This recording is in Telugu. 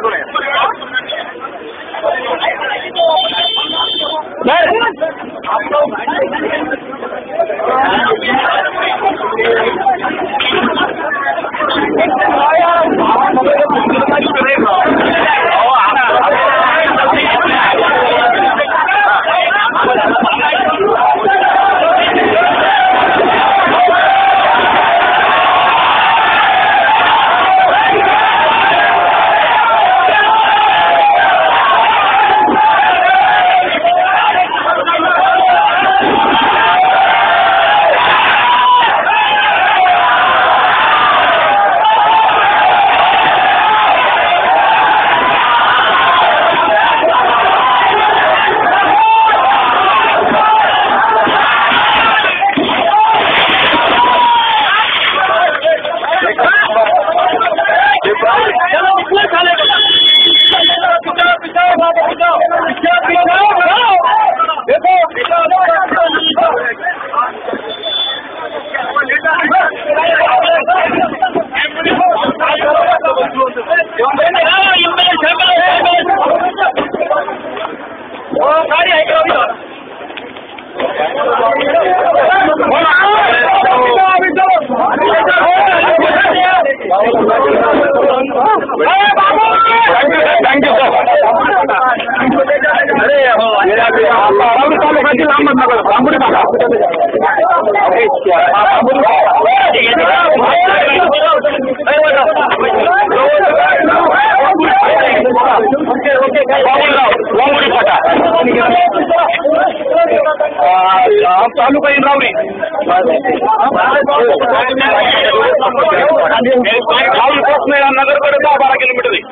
过！来！来！来！రాముడి తాలూకా వచ్చి రామ్మద్ నగర్. రాముడి రాముడి పట తాలూకా ఏం రావుడి రావుడి కోసం నగర్ కూడా బాగా కిలోమీటర్